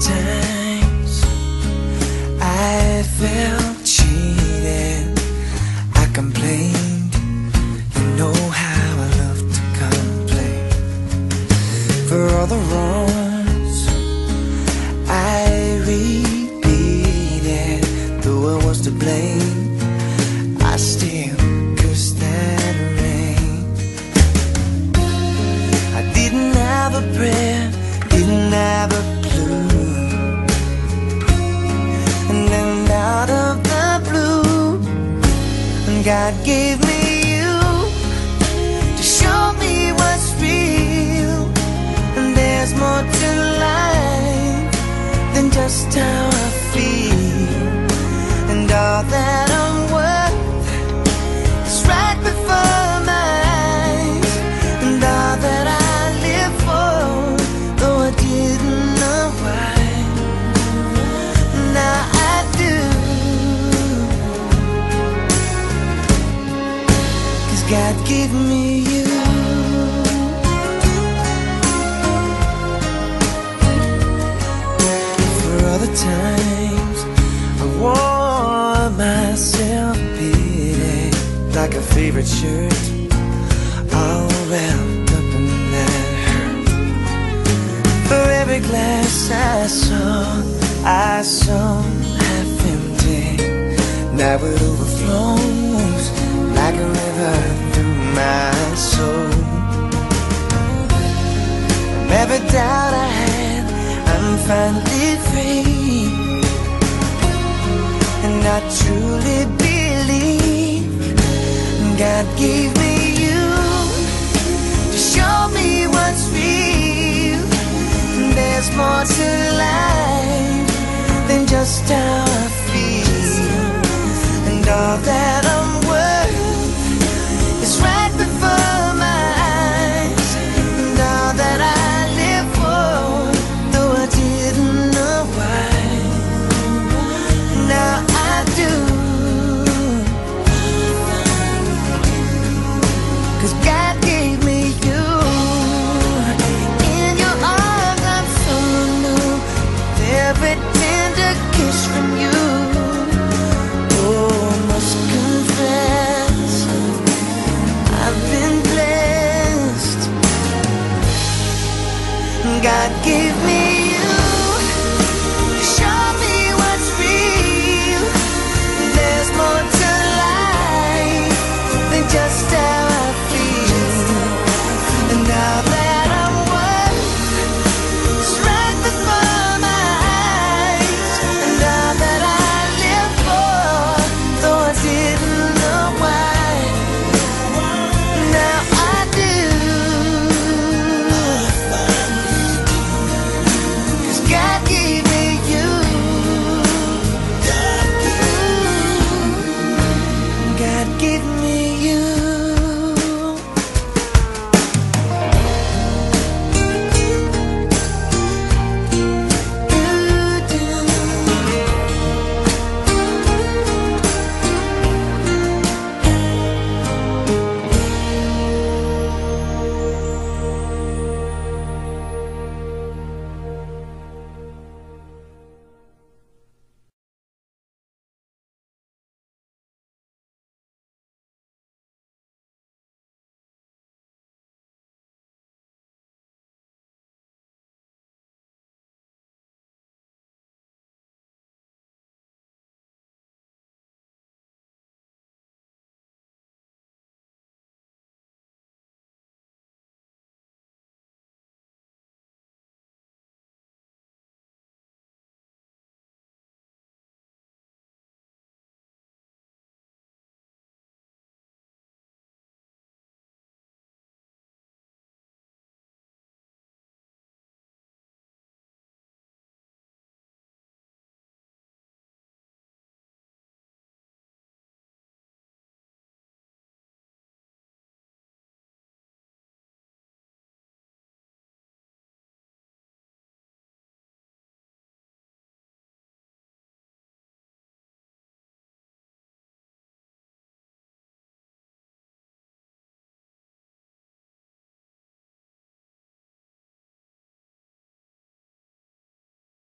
times. I felt cheated. I complained. You know how I love to complain. For all the wrong God gave me Gave me you. For other times, I wore myself pity like a favorite shirt, all wrapped up in that hurt. For every glass I saw, I saw half empty. Now it overflows like a river my soul. From every doubt I had, I'm finally free. And I truly believe God gave me you to show me what's real. There's more to life than just how I feel. And all that God gave me give me